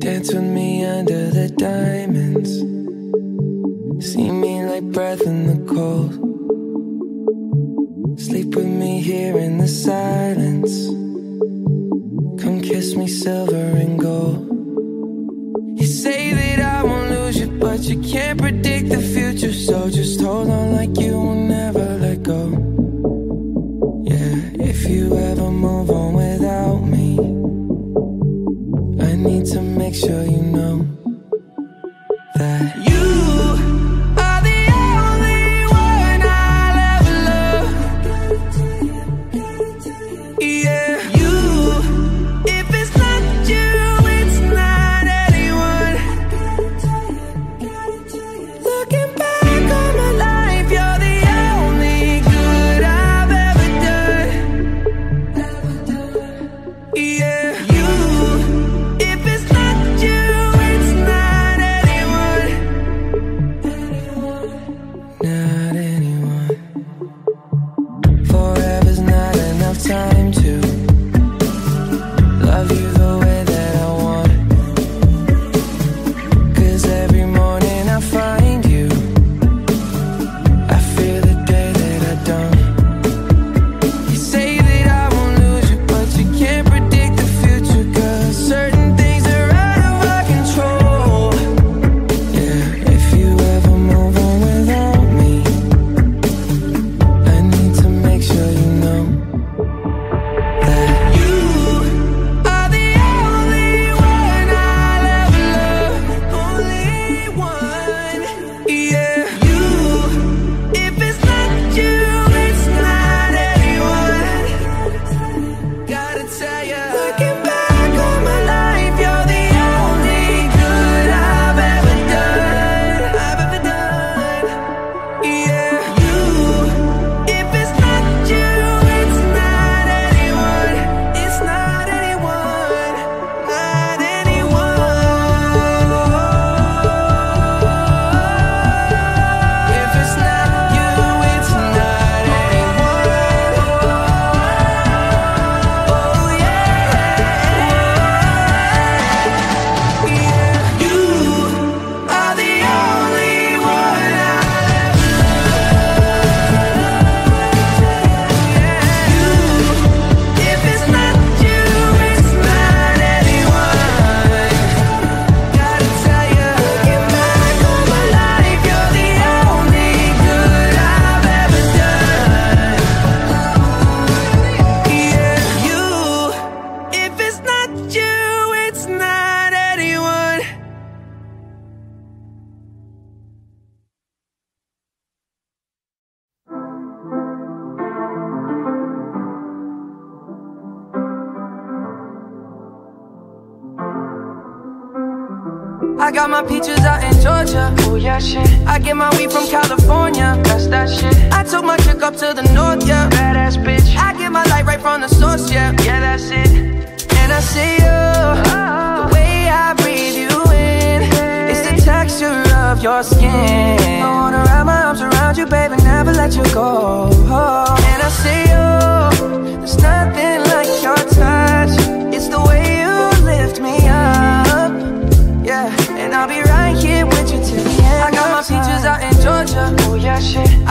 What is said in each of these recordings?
Dance with me under the diamonds. See me like breath in the cold. Sleep with me here in the silence. Come kiss me silver and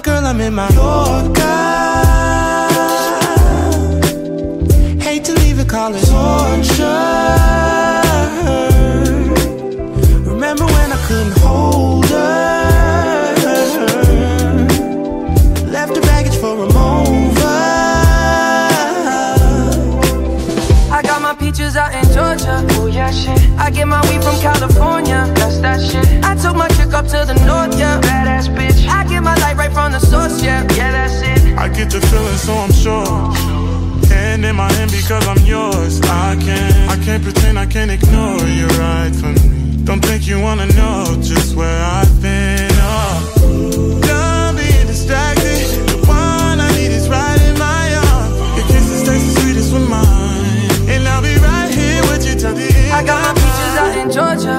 girl, I'm in my Yorker Hate to leave it, call it torture. Remember when I couldn't hold her? Left her baggage for a mover I got my peaches out in Georgia, oh yeah shit. I get my weed from California, that's that shit. I took my chick up to the north, yeah, badass bitch my light right from the source, yeah, yeah, that's it. I get the feeling, so I'm sure. Hand in my hand because I'm yours. I can't, I can't pretend, I can't ignore you right from me. Don't think you wanna know just where I've been. Oh. Don't be distracted. The one I need is right in my arms. Your kisses taste the sweetest with mine, and I'll be right here with you till the end. I got my peaches out in Georgia.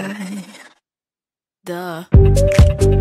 Guy. Duh.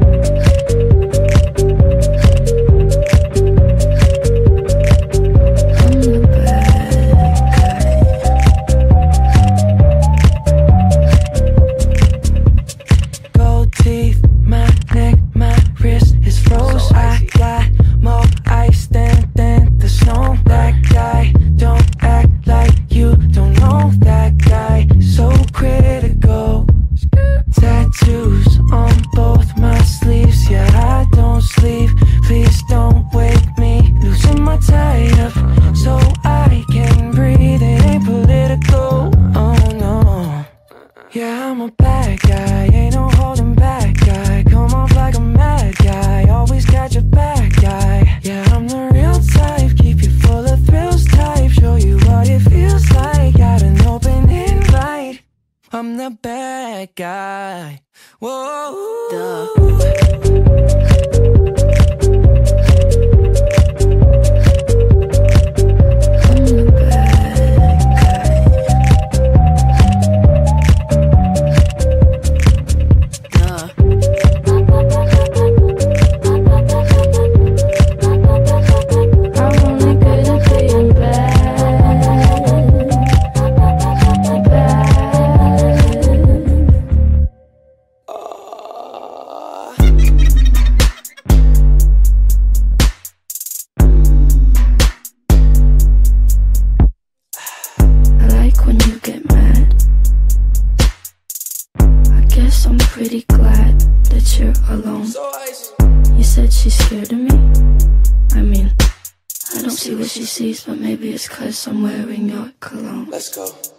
What she sees, but maybe it's cause I'm wearing your cologne. Let's go.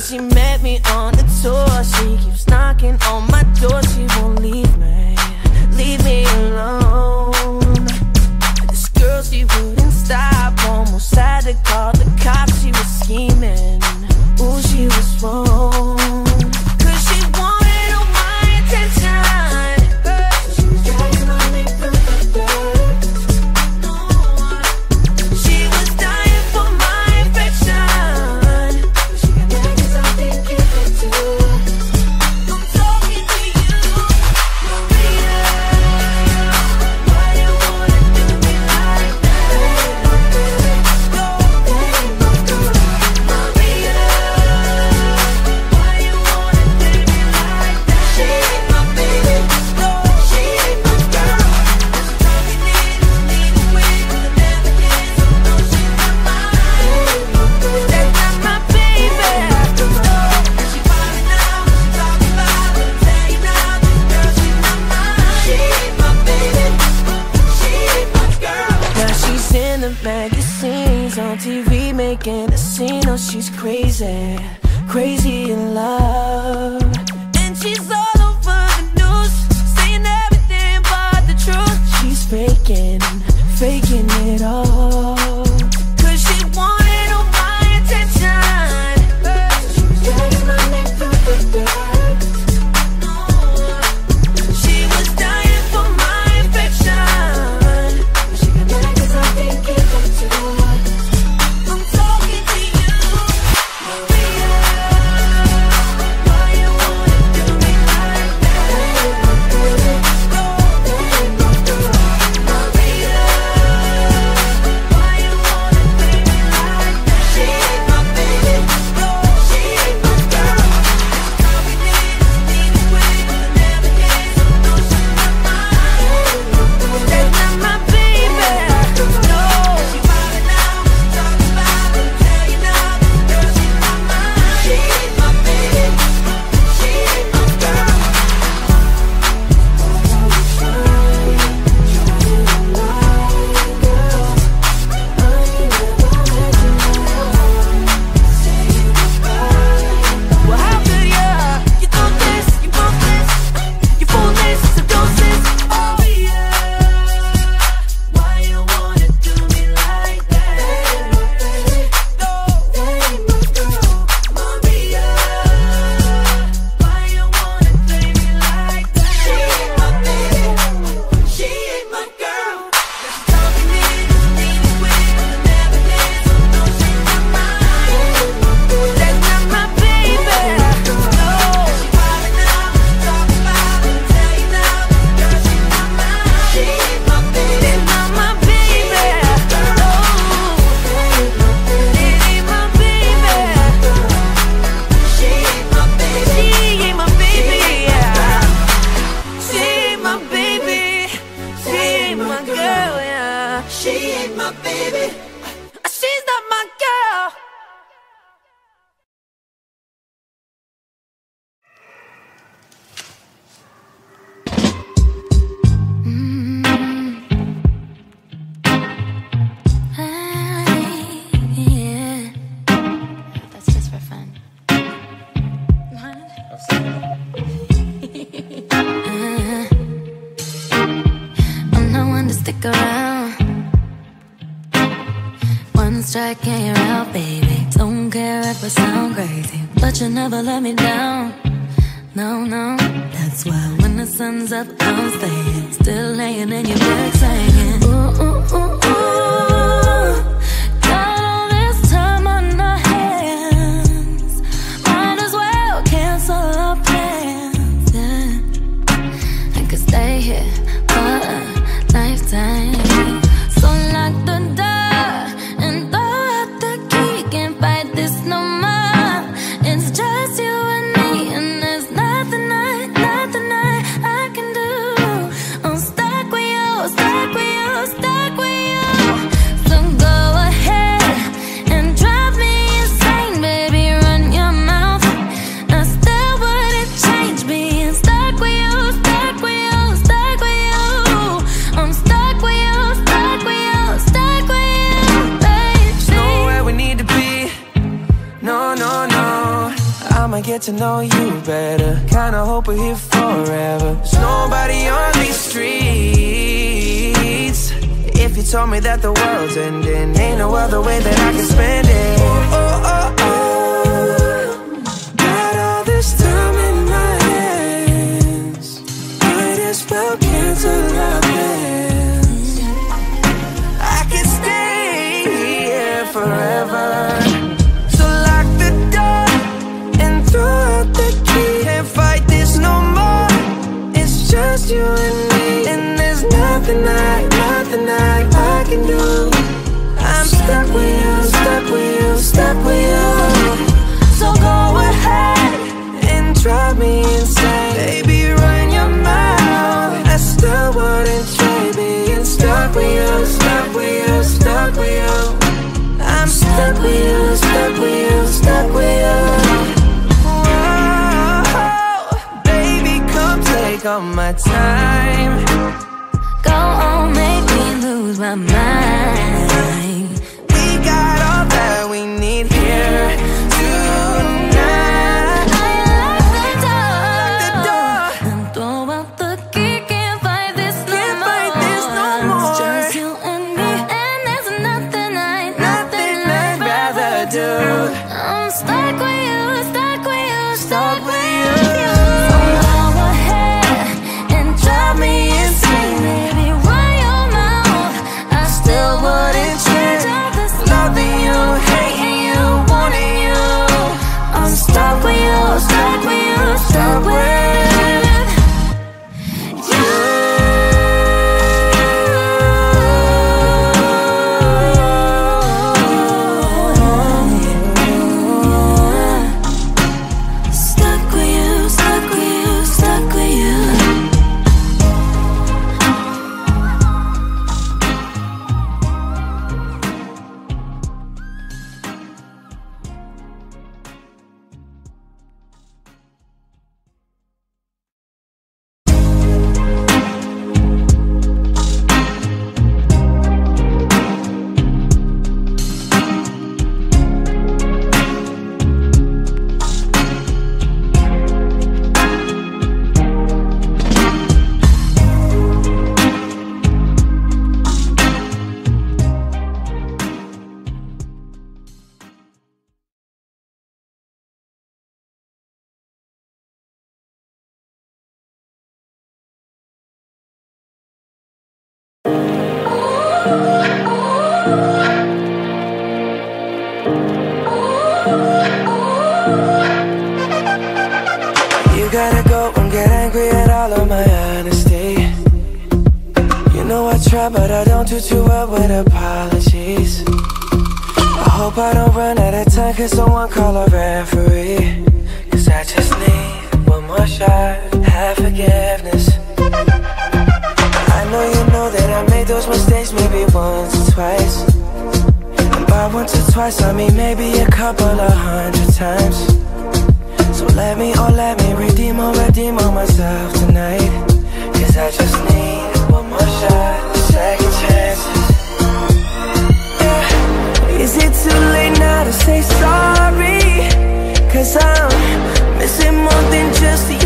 she met me on the tour. She keeps knocking on my door. She won't leave me, leave me alone. This girl, she wouldn't stop. Almost had to call the cops. She was scheming, ooh, she was wrong. I get to know you better. Kinda hope we're here forever. There's nobody on these streets. If you told me that the world's ending Ain't no other way that I can spend it. Oh, oh, oh. Got all this time in my hands. Might as well cancel out. nothing I, nothing I, I can do I'm stuck with you, stuck with you, stuck with you. So go ahead and drive me insane. Baby, run your mouth. I still wouldn't trade being stuck with you, stuck with you, stuck with you. I'm stuck with you, stuck with you, stuck with you. Oh, baby, come take all my time lose my mind. sound Missing more than just you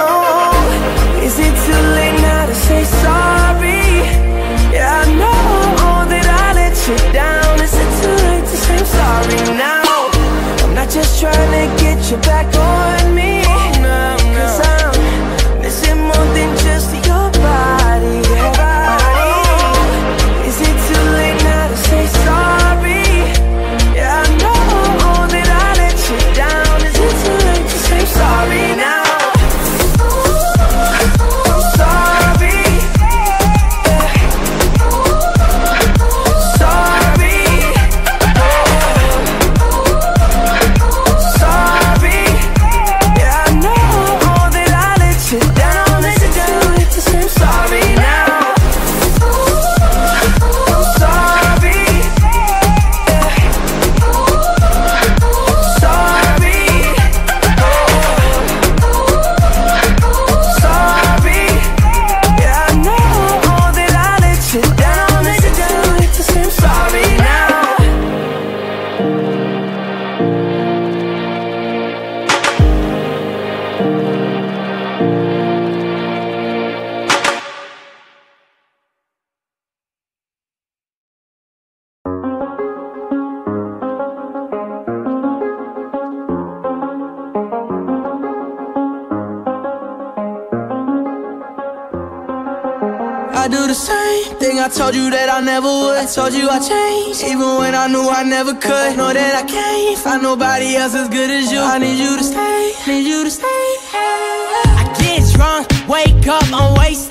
sorry. Yeah, I know that I let you down. Is it too late to say I'm sorry now? I'm not just trying to get you back on me. Oh, Cause I'm missing more than just I never could. Know that I can't find nobody else as good as you. I need you to stay, need you to stay. I get drunk, wake up, I'm wasted.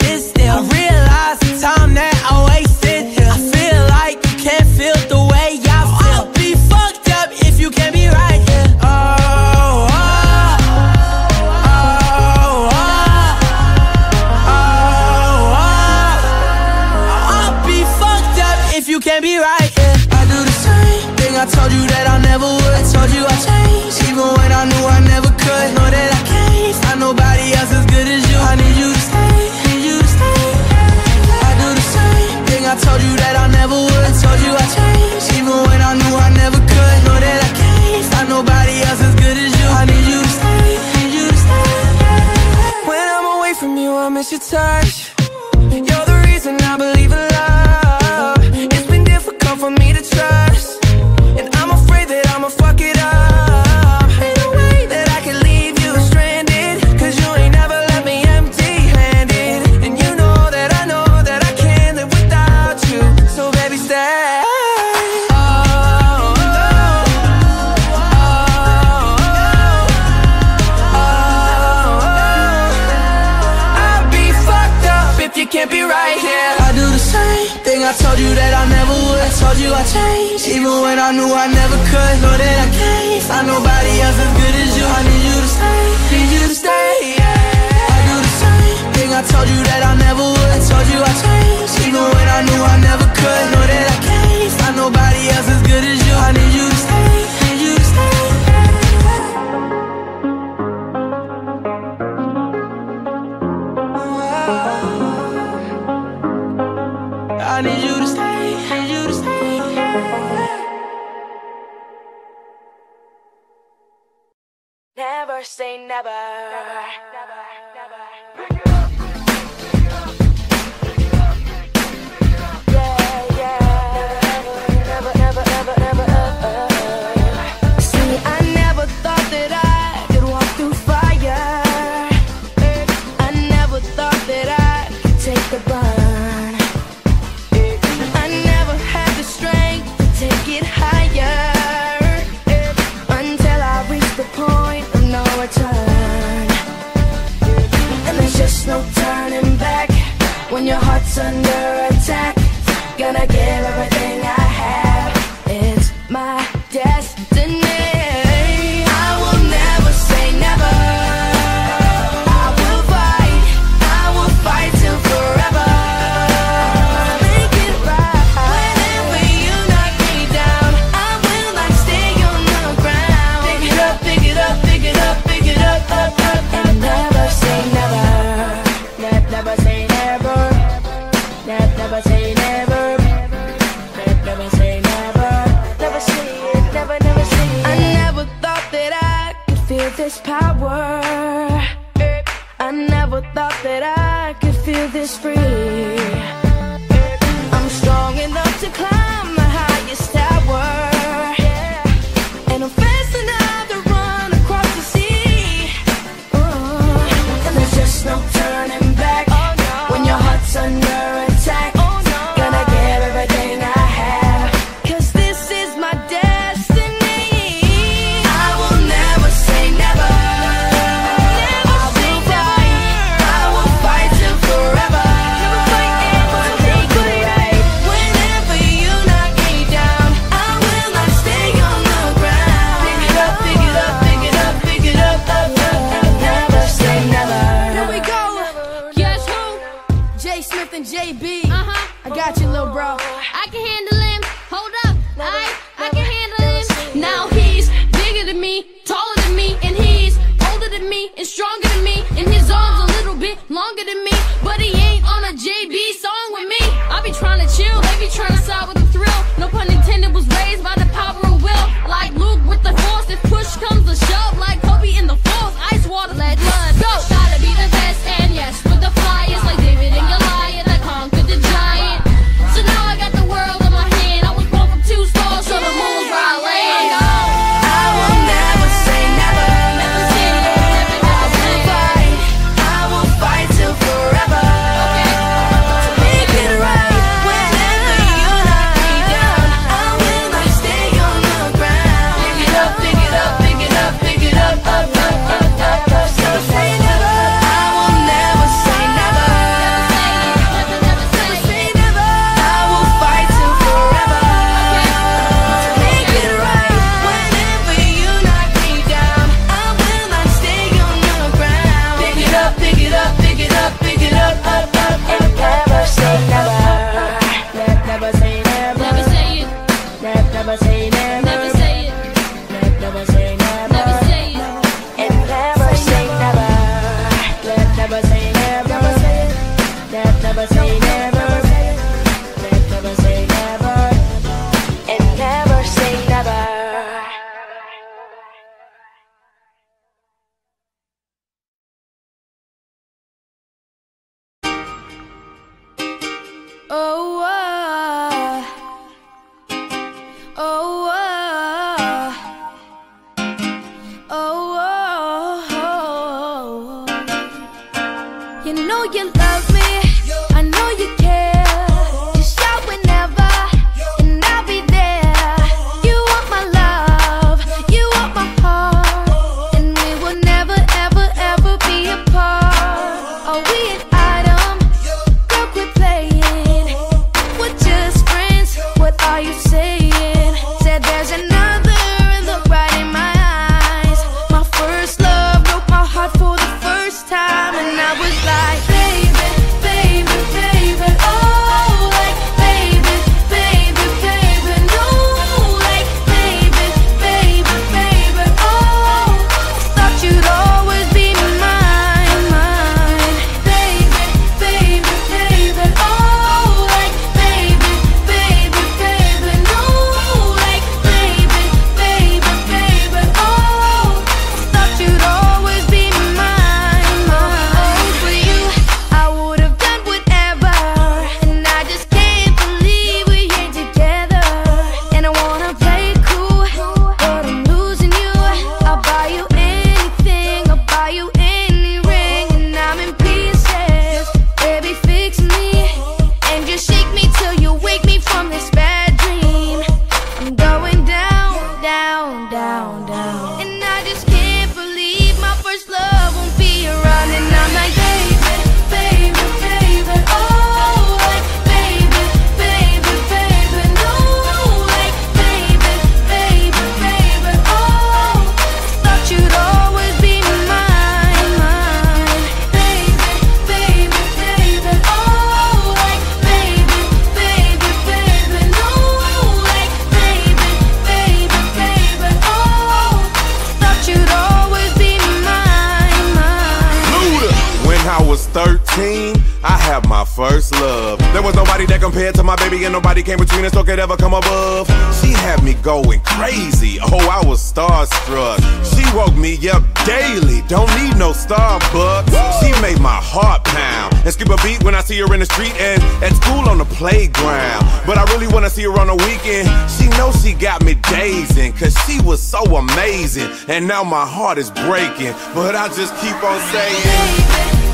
And skip a beat when I see her in the street and at school on the playground. But I really wanna see her on the weekend. She knows she got me dazing, cause she was so amazing. And now my heart is breaking, but I just keep on saying.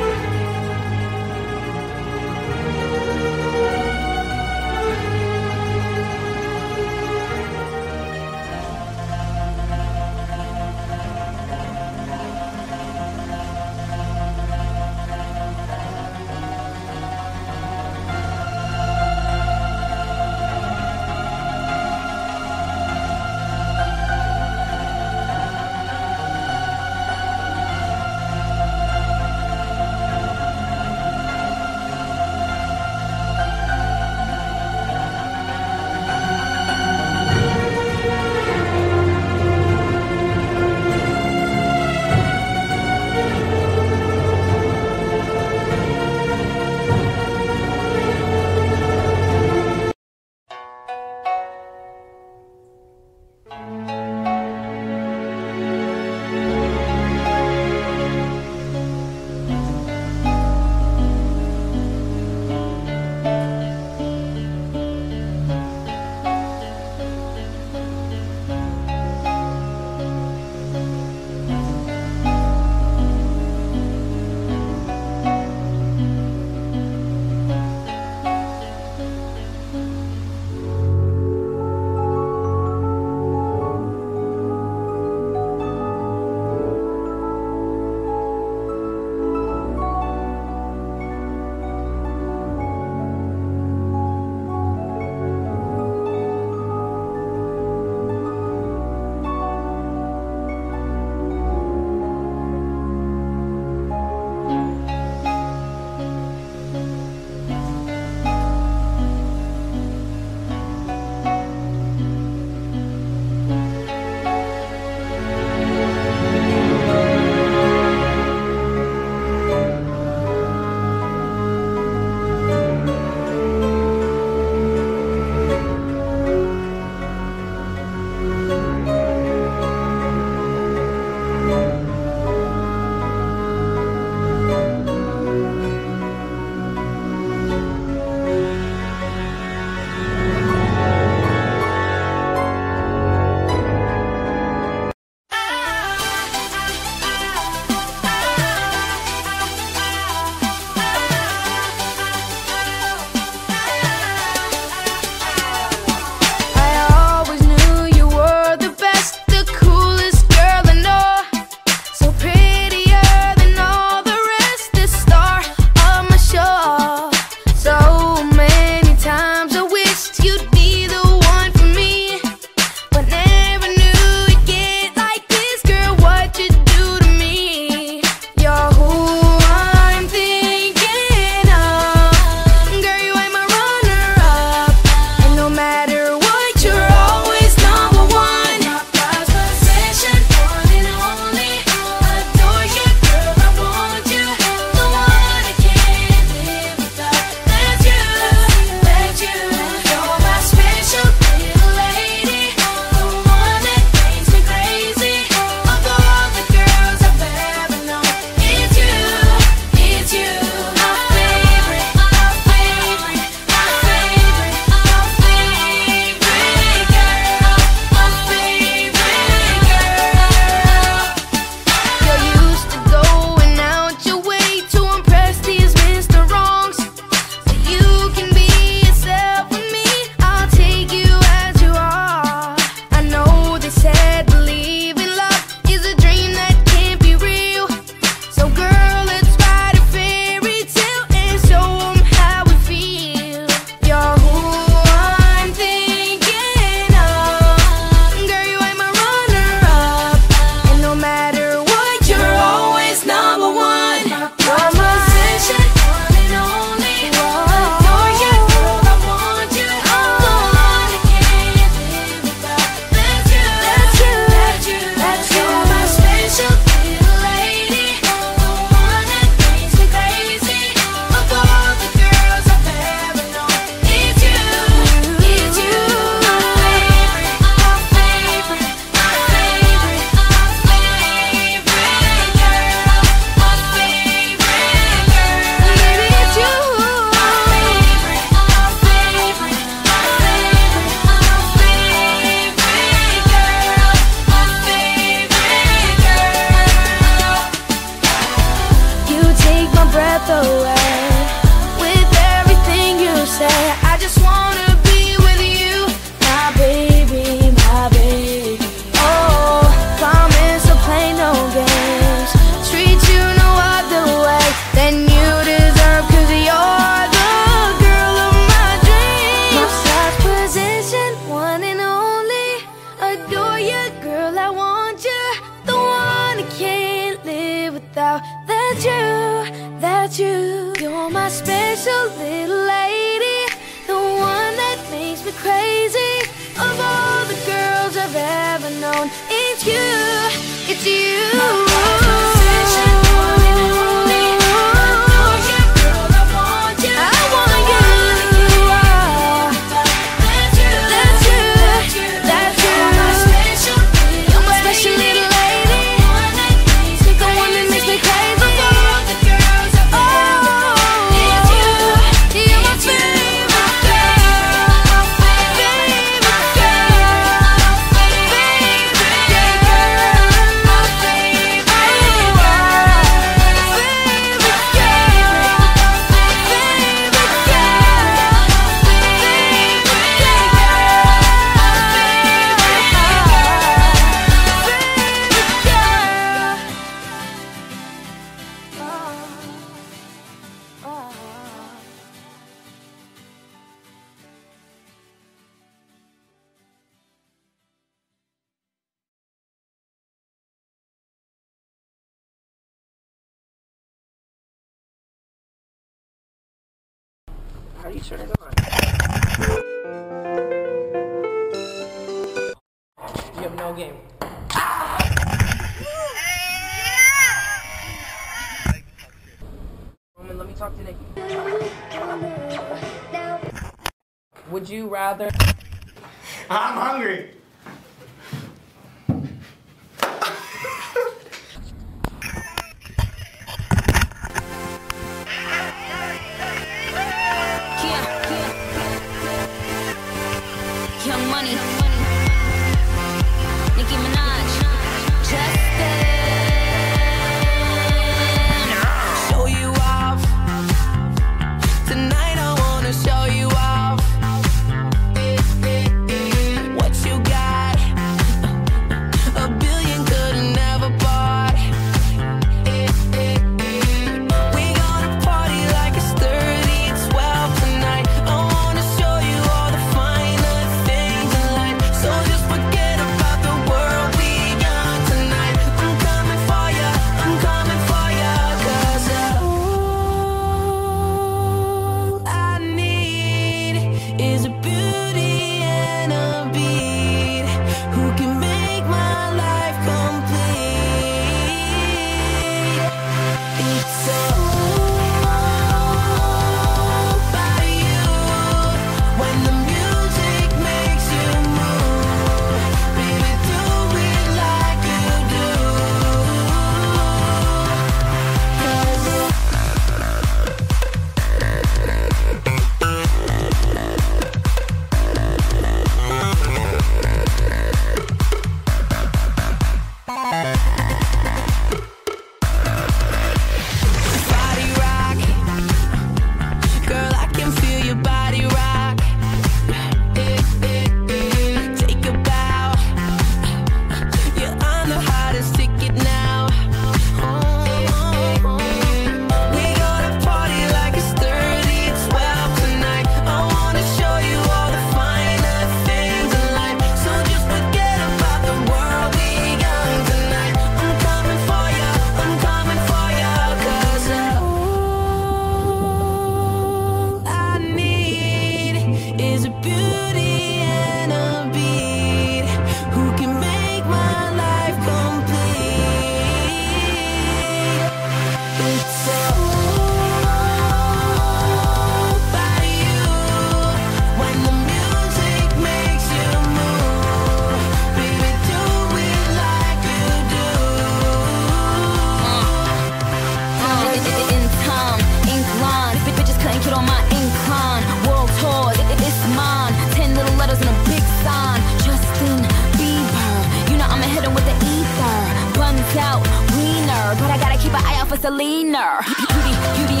Put on my incline, world tour, it, it's mine. Ten little letters and a big sign. Justin Bieber, you know I'ma hit him with the ether. Buns out, wiener, but I gotta keep an eye out for Selena. Beauty, beauty.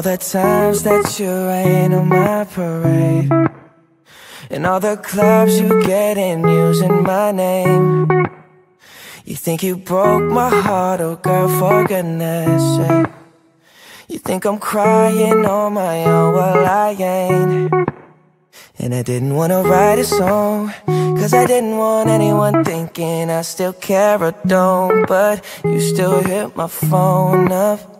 All the times that you rain on my parade. And all the clubs you get in using my name. You think you broke my heart, oh girl, for goodness sake. You think I'm crying on my own, well I ain't. And I didn't wanna write a song Cause I didn't want anyone thinking I still care or don't. But you still hit my phone up.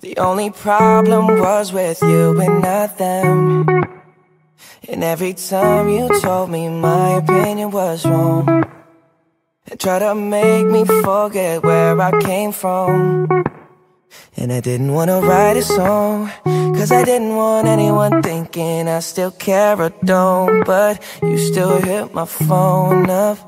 the only problem was with you and not them. And every time you told me my opinion was wrong, and tried to make me forget where I came from. And I didn't wanna write a song, cause I didn't want anyone thinking I still care or don't. But you still hit my phone up.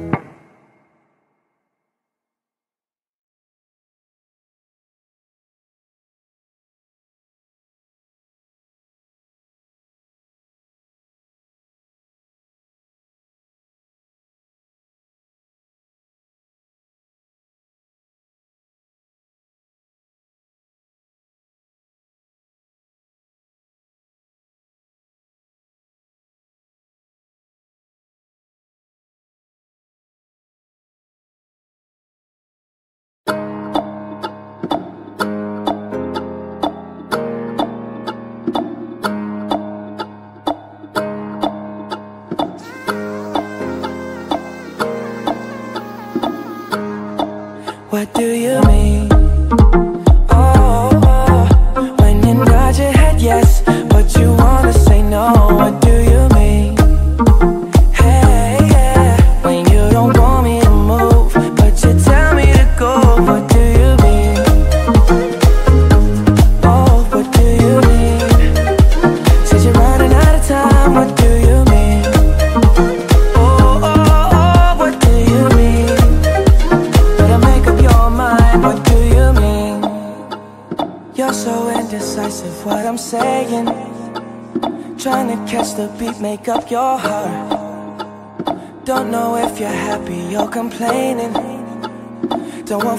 What do you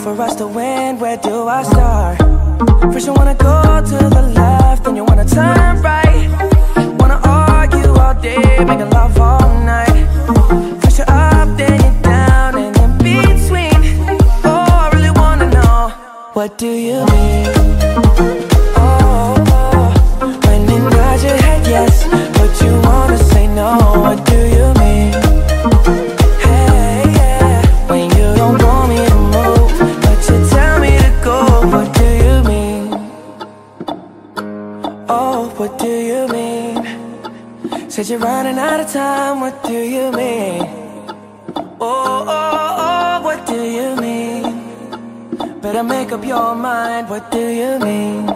for us to win, where running out of time, what do you mean? Oh, oh, oh, what do you mean? Better make up your mind, what do you mean?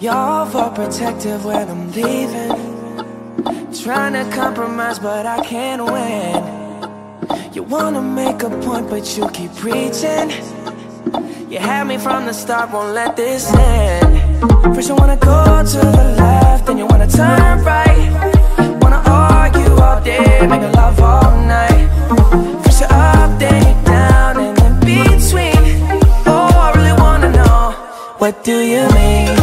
You're overprotective when I'm leaving Trying to compromise but I can't win You wanna make a point but you keep preaching You had me from the start, won't let this end First you wanna go to the left, then you wanna turn right love all night First you're up, then you're down, and in between Oh, I really wanna know What do you mean?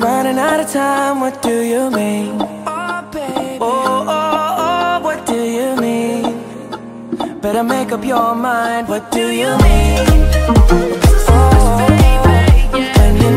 Running out of time What do you mean? Oh, baby Oh, oh, oh, what do you mean? Better make up your mind What do you mean? Oh, when you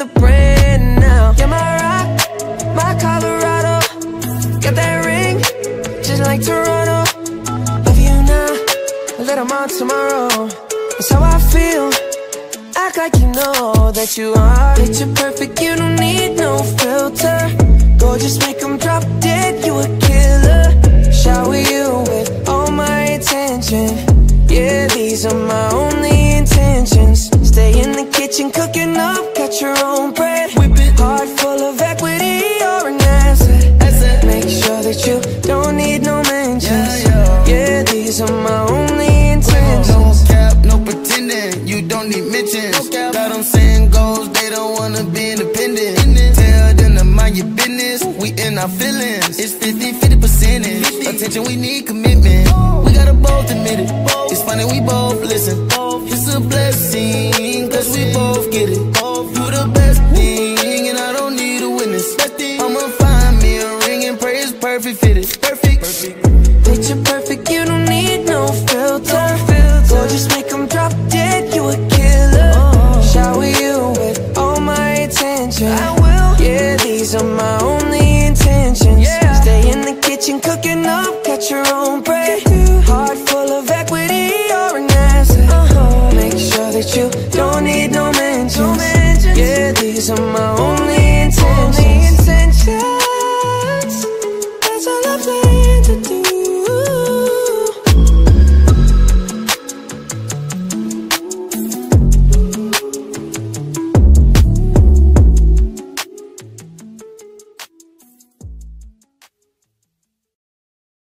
the brand now. You're my rock, my Colorado. Got that ring, just like Toronto. Love you now, a little more tomorrow. That's how I feel. Act like you know that you are. Picture perfect, you don't need no filter. Gorgeous, make 'em drop dead, you a killer. Shower you with all my attention. Yeah, these are my only intentions in cooking up, cut your own bread Heart full of equity, you're an asset Make sure that you don't need no mentions Yeah, these are my only intentions No cap, no pretending. You don't need mentions. Got them saying goals, they don't wanna be independent. Tell them to mind your business. We in our feelings. It's 50 50 percentage. Attention, we need commitment.